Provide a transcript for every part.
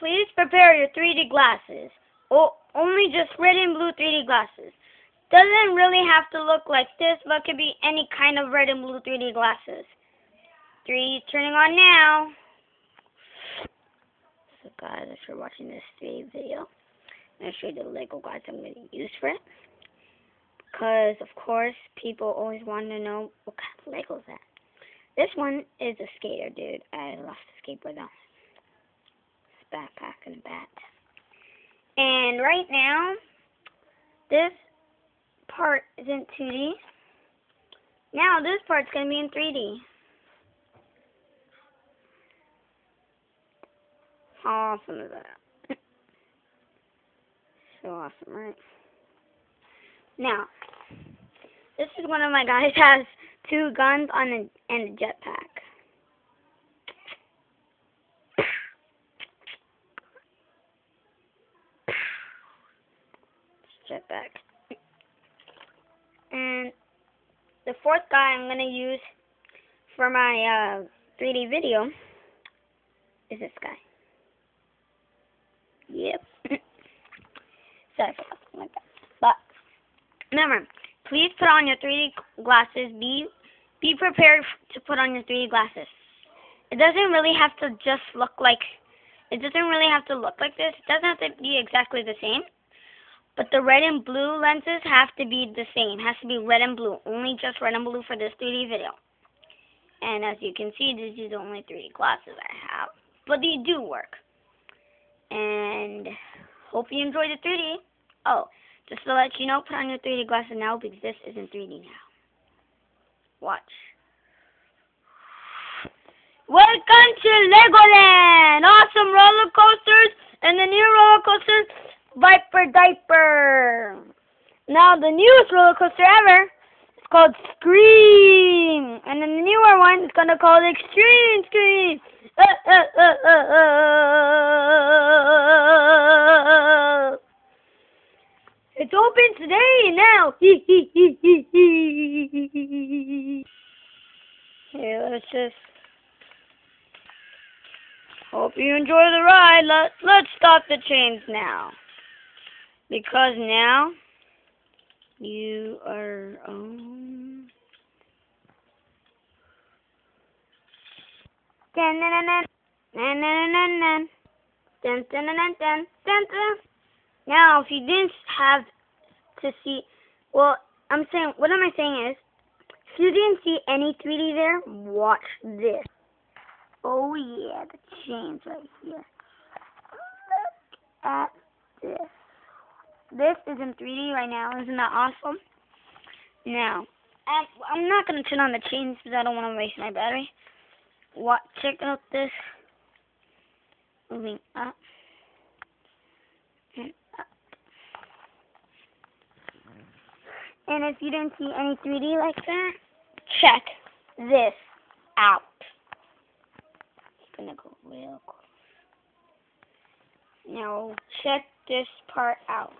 please prepare your 3D glasses. O- only just red and blue 3D glasses. Doesn't really have to look like this, but could be any kind of red and blue 3D glasses. 3D turning on now. So guys, if you're watching this 3D video, show you the Lego guys I'm going to use for it. Because, of course, people always want to know what kind of Lego is that. This one is a skater, dude. I lost the skateboard though. Backpack and a bat. And right now, this part is in 2D. Now this part's going to be in 3D. How awesome is that? so awesome, right? Now, this is one of my guys has two guns on a, and a. Jetpack. And the fourth guy I'm going to use for my uh, 3D video is this guy. Yep. Sorry for like that. But remember, please put on your 3D glasses. Be be prepared to put on your 3D glasses. It doesn't really have to just look like. It doesn't really have to look like this. It doesn't have to be exactly the same. But the red and blue lenses have to be the same. It has to be red and blue. Only just red and blue for this 3D video. And as you can see, this is the only 3D glasses I have. But they do work. And hope you enjoy the 3D. Oh, just to let you know, put on your 3D glasses now because this is in 3D now. Watch. Welcome to Legoland! Awesome roller coasters and the new roller coaster Viper Diaper. Now the newest roller coaster ever is called Scream, and then the newer one is gonna call it Extreme Scream. It's open today now. okay, let's just hope you enjoy the ride. Let let's stop the chains now. Because now you are on. Now, if you didn't have to see, well, I'm saying, what am I saying is, if you didn't see any 3D there, watch this. Oh yeah, the chains right here. Look at this. This is in 3D right now. Isn't that awesome? Now, I'm, I'm not going to turn on the chains because I don't want to waste my battery. What? Check out this. Moving up. And if you didn't see any 3D like that, check this out. I'm gonna go real close. Now check this part out.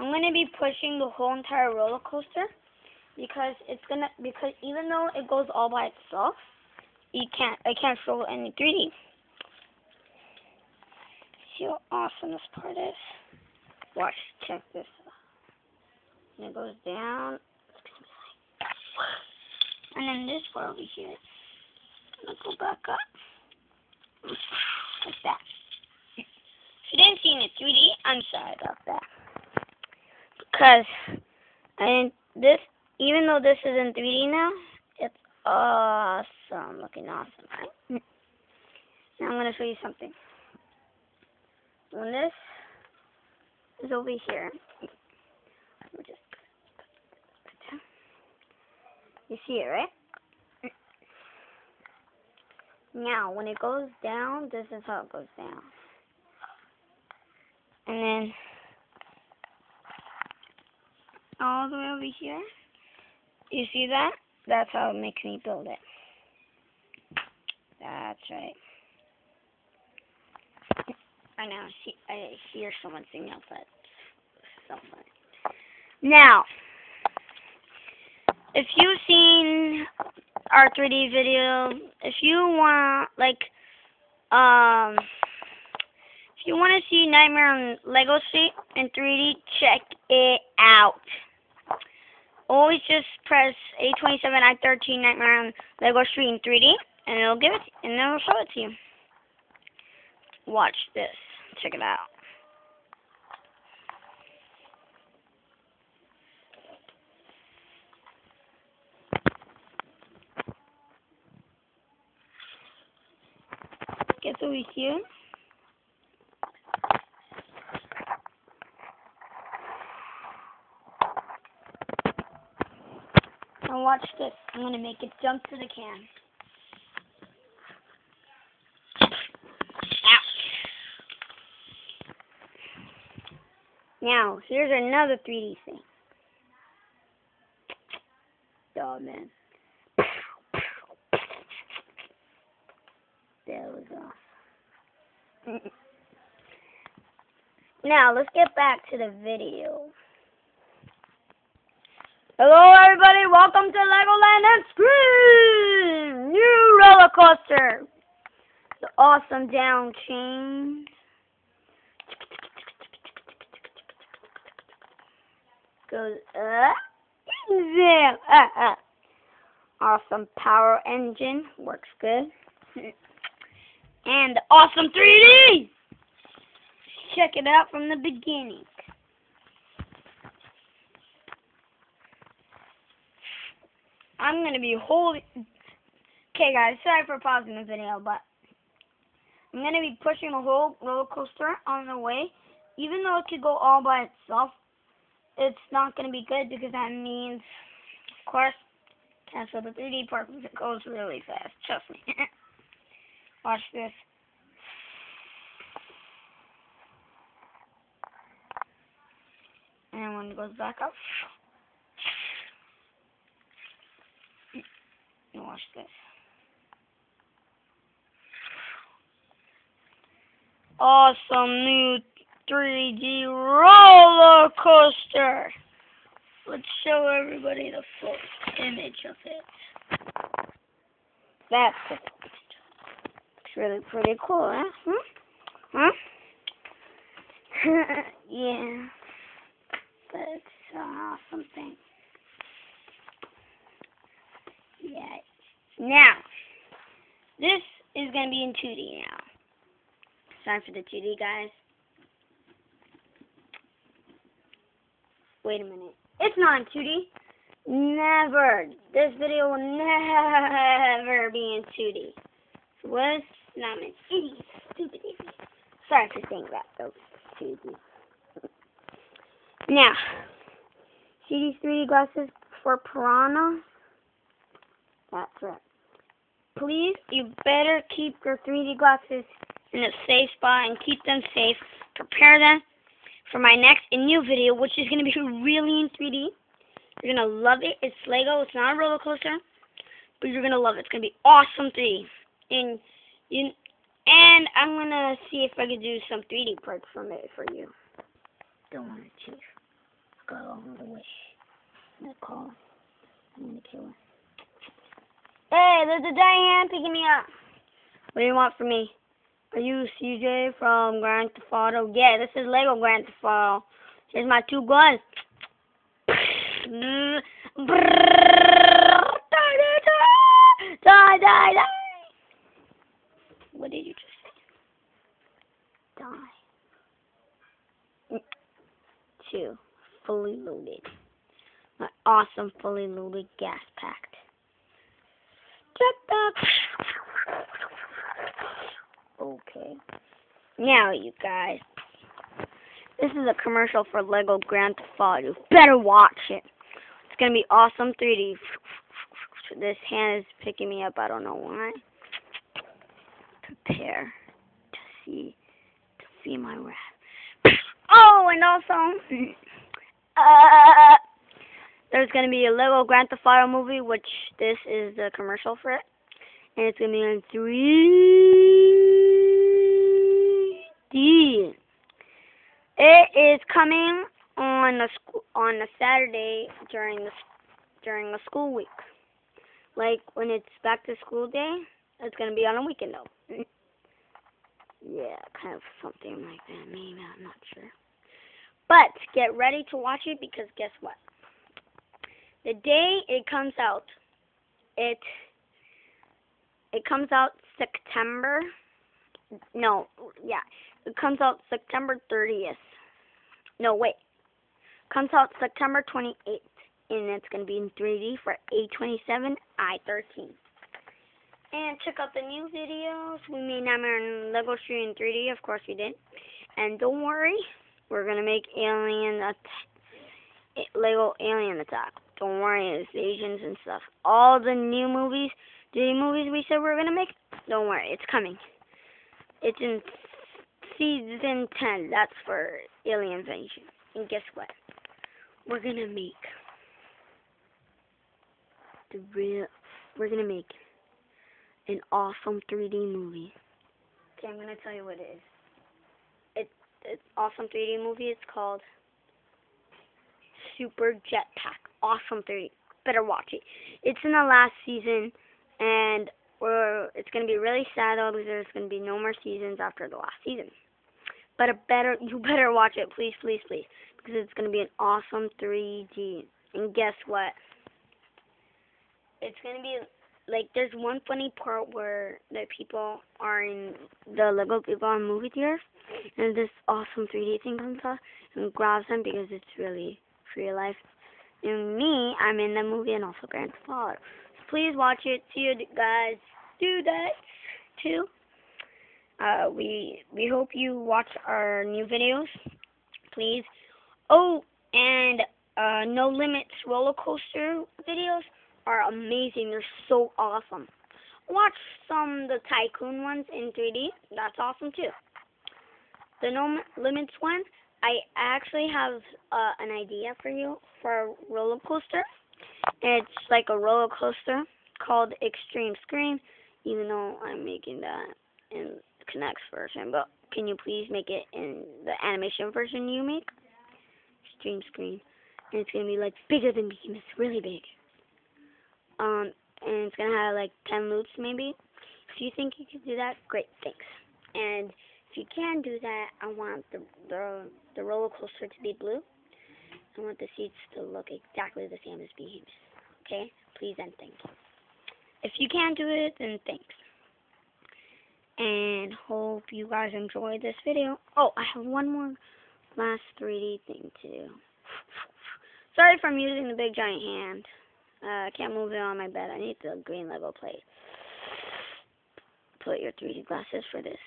I'm gonna be pushing the whole entire roller coaster because it's gonna because even though it goes all by itself, you can't I can't show any 3D. See how awesome this part is. Watch, check this out. And it goes down. And then this part over here. I'm gonna go back up. Like that. If you didn't see any 3D, I'm sorry about that. Because and this even though this is in 3D now, it's awesome. Looking awesome, right? Now I'm gonna show you something. When this is over here, you see it, right? Now, when it goes down, this is how it goes down. And then, all the way over here, you see that? That's how it makes me build it. That's right. I know, see, I hear someone singing outside. So funny. Now, if you've seen our 3D video, if you want, like, um, If you want to see Nightmare on Lego Street in 3D, check it out. Always just press A27, I13, Nightmare on Lego Street in 3D, and it'll give it, and it'll show it to you. Watch this. Check it out. Guess what we see? Watch this. I'm gonna make it jump to the can. Now, here's another 3D thing. Oh, man. That was awesome. now, let's get back to the video. Hello, everybody. Welcome to Legoland Extreme! New coaster. The awesome down chain. Goes up. Ah, ah. Awesome power engine. Works good. and awesome 3D! Check it out from the beginning. I'm gonna be holding. Okay, guys, sorry for pausing the video, but I'm gonna be pushing the whole roller coaster on the way. Even though it could go all by itself, it's not gonna be good because that means, of course, cancel the 3D part because it goes really fast. Trust me. Watch this. And when it goes back up. Watch this. Awesome new 3D roller coaster. Let's show everybody the full image of it. That's it. Looks really pretty cool, huh? Hmm? Huh? yeah. That's an awesome thing. Yeah. Now, this is going to be in 2D now. Time for the 2D, guys. Wait a minute. It's not in 2D. Never. This video will never be in 2D. Was not an idiot. Stupid idiot. Sorry for saying that, though. 2D. Now, see these 3D glasses for Piranha? That's it. Please, you better keep your 3D glasses in a safe spot and keep them safe. Prepare them for my next and new video, which is going to be really in 3D. You're going to love it. It's Lego. It's not a roller coaster, but you're going to love it. It's going to be awesome 3D. And you, and I'm going to see if I can do some 3D parts from it for you. Don't want to. I'll go on the wish. I'm going to call. I'm going to kill her. Hey, there's a hand picking me up. What do you want from me? Are you CJ from Grand Theft Auto? Yeah, this is Lego Grand Theft Auto. Here's my two guns. Mm. Die, die, die, die. What did you just say? Die. Mm. Two. Fully loaded. My awesome fully loaded gas packed. Okay. Now, you guys. This is a commercial for Lego Grand Theft Auto. Better watch it. It's going to be awesome 3D. This hand is picking me up. I don't know why. Prepare to see to see my wrath. Oh, and also, uh, there's going to be a Lego Grand Theft Auto movie, which this is the commercial for it. And it's going to be on 3D. It is coming on a on a Saturday during the during the school week. Like when it's back to school day, it's going to be on a weekend though. Mm. Yeah, kind of something like that. Maybe I'm not sure. But get ready to watch it because guess what? The day it comes out, it it comes out September. No, yeah, it comes out September 30th. No, wait, comes out September 28th, and it's gonna be in 3D for A27 i13. And check out the new videos. We made Nightmare on Lego Street in 3D, of course we did. And don't worry, we're gonna make Alien Attack, eh, Lego Alien Attack. Don't worry, it's Asians and stuff. All the new movies, the movies we said we are gonna make, don't worry, it's coming. It's in season 10. That's for Alien Invasion. And guess what? We're gonna make the real. We're gonna make an awesome 3D movie. Okay, I'm gonna tell you what it is. It, it's awesome 3D movie. It's called Super Jetpack. Awesome 3D. Better watch it. It's in the last season, and we're, it's gonna be really sad though because there's gonna be no more seasons after the last season. But it better you better watch it, please, please, please, because it's gonna be an awesome 3D. And guess what? It's gonna be like there's one funny part where the people are in the Lego people on movie theaters, and this awesome 3D thing comes up and grabs them because it's really real life. And me, I'm in the movie and also Grand Father. So please watch it. See you guys do that too. Uh, we we hope you watch our new videos, please. Oh, and uh, No Limits roller coaster videos are amazing. They're so awesome. Watch some the Tycoon ones in 3D. That's awesome too. The No Limits one, I actually have uh, an idea for you for a roller coaster. It's like a roller coaster called Extreme Scream, even though I'm making that in K'NEX version. But can you please make it in the animation version you make? Extreme Scream. And it's to be like bigger than Behemoth, really big. Um, and it's gonna have like 10 loops maybe. If you think you can do that, great, thanks. And if you can do that, I want the the, the roller coaster to be blue. I want the seats to look exactly the same as Behemoth. Okay? Please and thank you. If you can't do it, then thanks. And hope you guys enjoyed this video. Oh, I have one more last 3D thing to do. Sorry if I'm using the big giant hand. Uh, I can't move it on my bed. I need the green level plate. Put your 3D glasses for this.